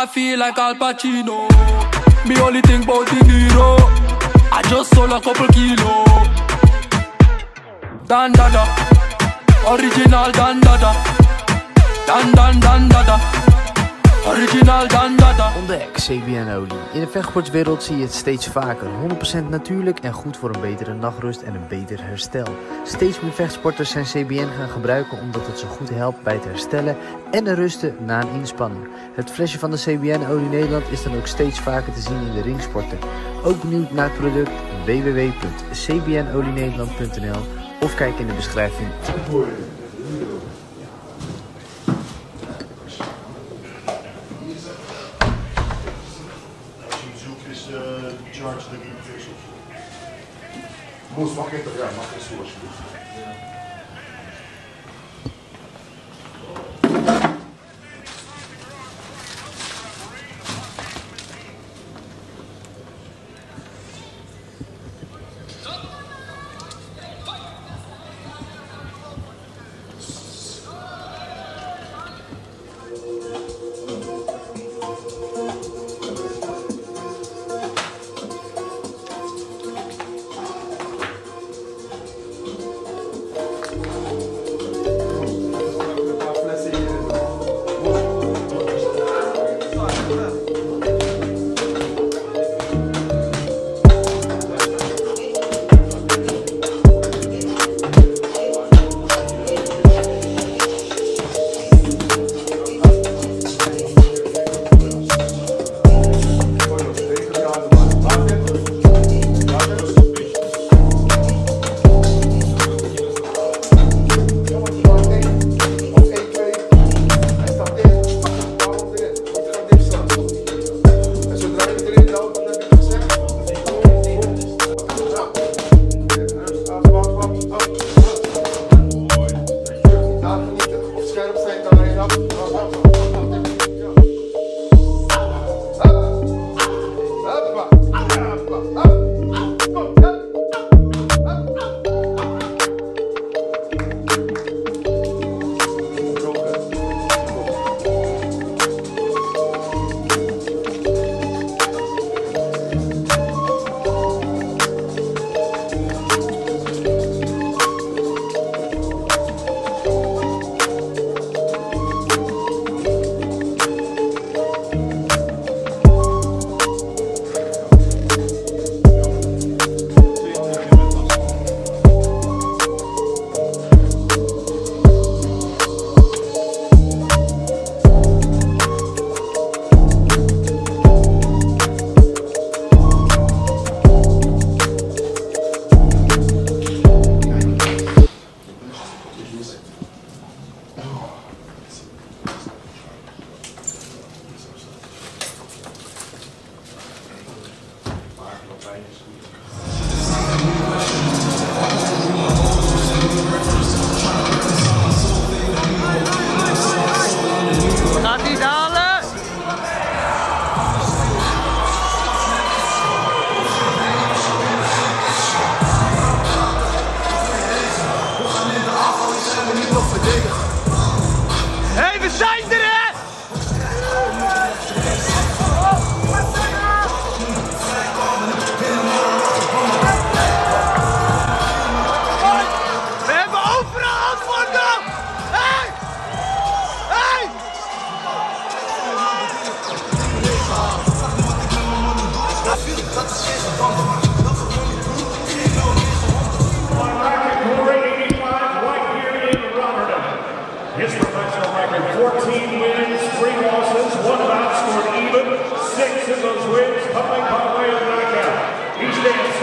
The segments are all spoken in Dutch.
I feel like Al Pacino. Me only think about the hero. I just sold a couple kilo. Dan dada, original dan dada. Dan dan dan dada, original dan. Ontdek CBN-olie. In de vechtsportwereld zie je het steeds vaker. 100% natuurlijk en goed voor een betere nachtrust en een beter herstel. Steeds meer vechtsporters zijn CBN gaan gebruiken omdat het zo goed helpt bij het herstellen en rusten na een inspanning. Het flesje van de CBN-olie Nederland is dan ook steeds vaker te zien in de ringsporten. Ook benieuwd naar het product? www.cbnolienederland.nl of kijk in de beschrijving. Als je zoekt is uh, George de Vissel. Moest, mag ik toch? Ja, mag ik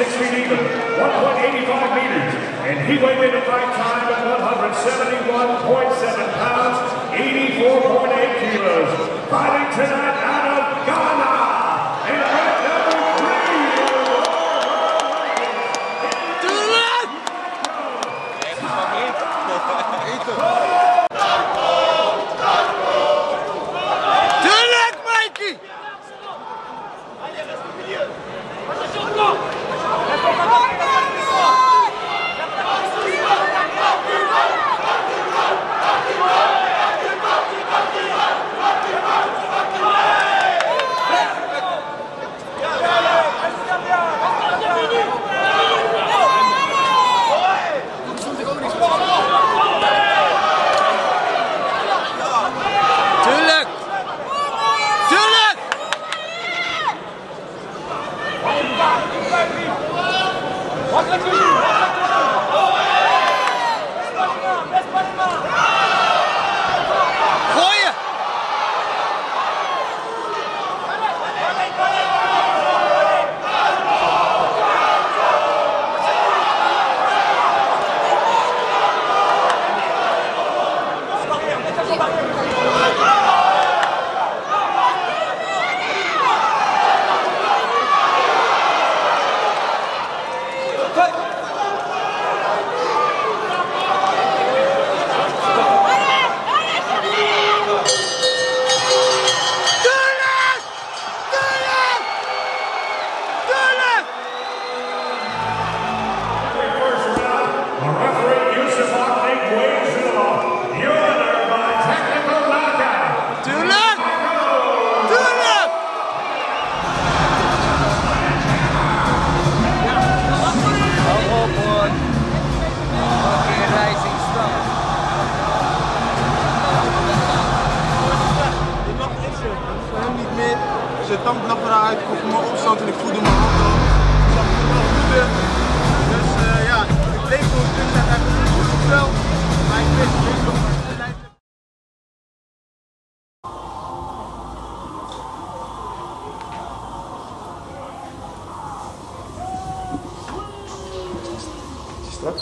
60 meter, 1.85 meters, and he weighed in at fight time at 171.7 pounds, 84.8 kilos. Fighting tonight out of Ghana. And number three, Kijk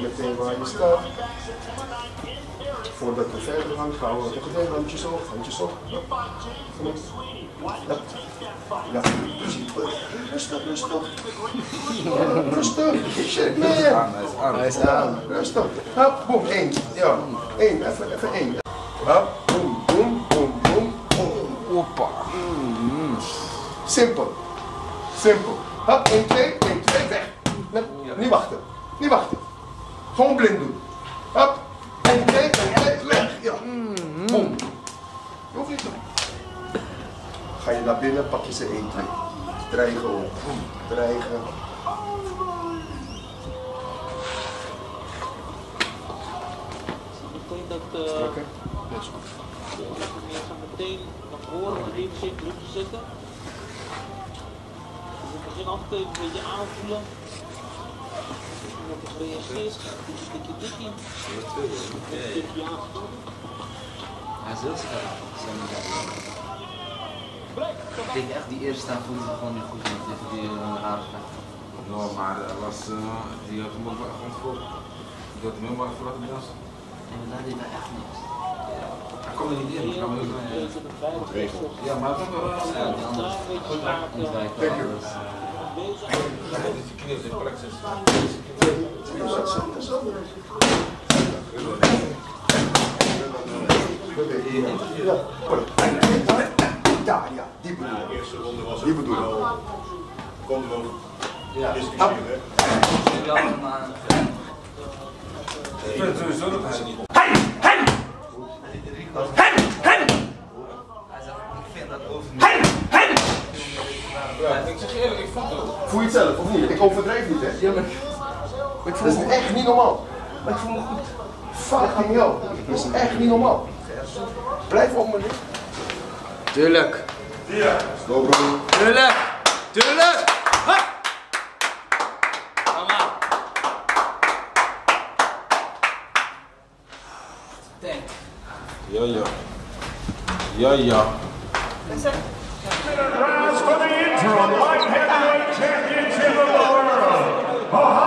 meteen waar je staat. Voordat we verder gaan, gaan we meteen handjes op, handjes op. Ja. Ja. Ja. Rustig, rustig. Rustig. Shit. Hij is aan. Rustig. Hop, boom, één. Ja, één. Even, even één. Hop, boom, boom, boom, boom, boom. Hoppa. Simpel. Simpel. Hop, 1, 2, 1, 2, weg. Nee, Niet wachten. Niet wachten. Gewoon blind doen. Hop. 1, 2, 1, 2, weg. Ja. Boom. Je hoeft niet te Ga je naar binnen, pak je ze 1, 2. Dreigen op. Boom. Dreigen. Kon je dat uh, Strakker. meer zo meteen naar voren en even zin druk te zetten? Dus in het begin altijd even een beetje aanvoelen. En op het reageert, tikkie tikkie. Tikkie aangekomen. Hij is heel scherp. Ik denk echt die eerste staan voelde ik gewoon niet goed. want Even die uh, rare slag. Ja, maar hij was, uh, die had hem ook wel gewoon voor. Die had hem helemaal voor laten dansen. En daarna deed hij echt niks. Hij kon er niet in, dus kan niet Even de veilig Ja, maar was wel beetje goed plek zitten. Ja. Ja, die bedoel ik. eerste ronde was Die bedoel ik. wel, konden we Ja. discussiëren. Ja, maar Ik vind sowieso dat hij zegt, ik vind dat over Ja, ik zeg je eerlijk, ik vond het. Voel je het zelf of niet? Ik overdrijf niet, hè? Ja, maar ik Dat is echt niet normaal. maar ik voel me goed. Fucking hell. Dat is echt niet normaal. Blijf op me. Tuurlijk. Go bro. Tuurlijk. Tuurlijk. Ja, ja. Ja, ja. rounds for the interim light heavyweight championship of the world. Oh,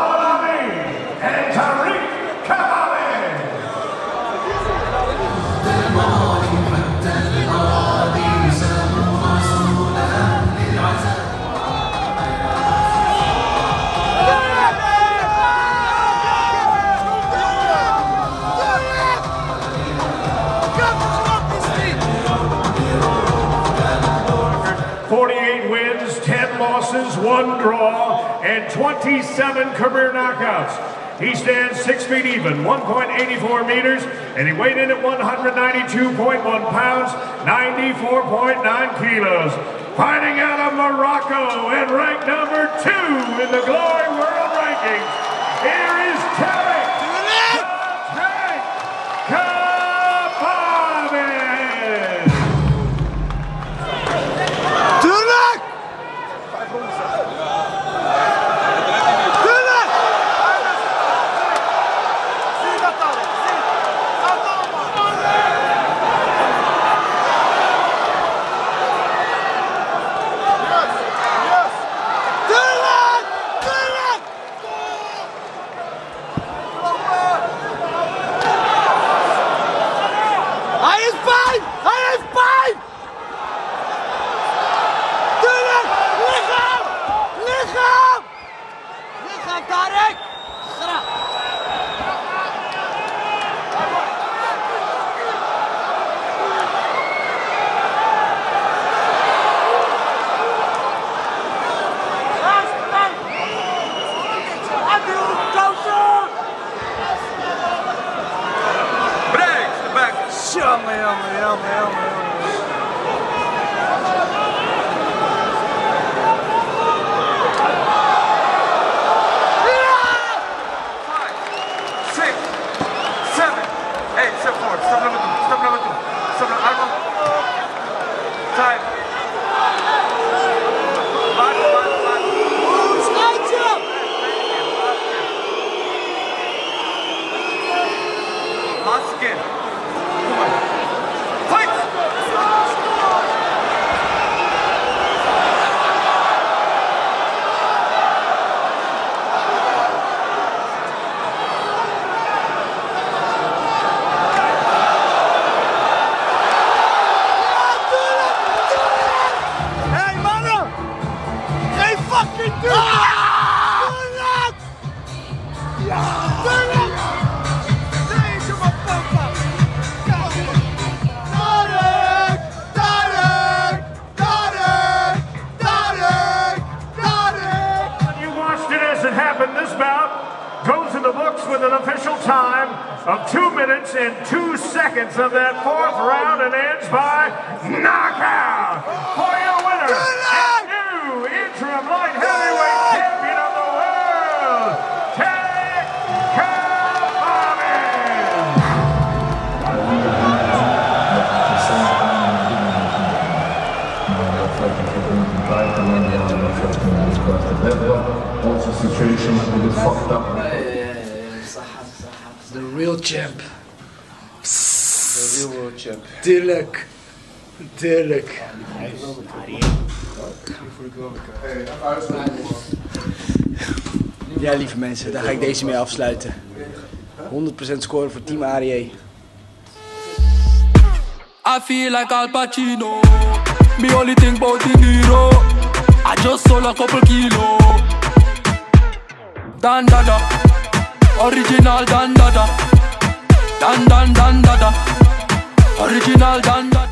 one draw, and 27 career knockouts. He stands six feet even, 1.84 meters, and he weighed in at 192.1 pounds, 94.9 kilos. Fighting out of Morocco and ranked number two in the Glory with an official time of two minutes and two seconds of that fourth round and ends by knockout for your winner and new interim light heavyweight champion of the world, Tarek Kababi. Also situation a bit fucked up. Real champ. De real world champ. Tuurlijk. Tuurlijk. Ja, lieve mensen, daar ga ik deze mee afsluiten. 100% scoren voor Team ARE. I feel like Al Pacino. Me only think about the hero. I just sold a couple kilo. Dan dada, original dan dada. Dan dan dan dada, original dan dada.